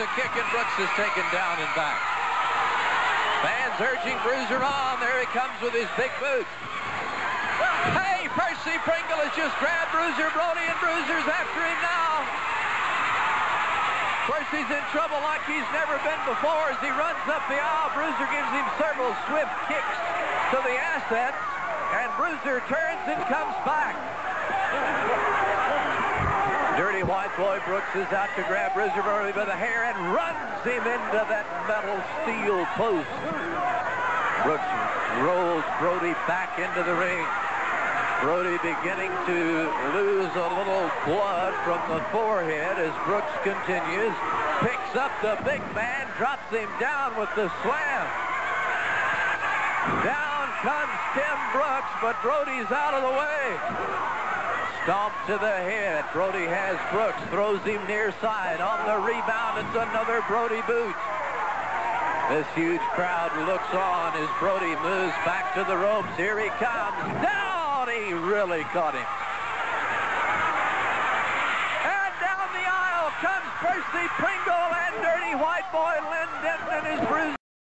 a kick, and Brooks is taken down and back. Fans urging Bruiser on. There he comes with his big boot. Hey, Percy Pringle has just grabbed Bruiser Brody, and Bruiser's after him now. He's in trouble like he's never been before as he runs up the aisle. Bruiser gives him several swift kicks to the asset, and Bruiser turns and comes back. Dirty White Boy Brooks is out to grab Brody by the hair and runs him into that metal steel post. Brooks rolls Brody back into the ring. Brody beginning to lose a little blood from the forehead as Brooks continues. Picks up the big man, drops him down with the slam. Down comes Tim Brooks, but Brody's out of the way. Stomp to the head. Brody has Brooks, throws him near side. On the rebound, it's another Brody boot. This huge crowd looks on as Brody moves back to the ropes. Here he comes. Down! He really caught him. And down the aisle comes Percy Pringle and Dirty White Boy Lynn Denton and his bruised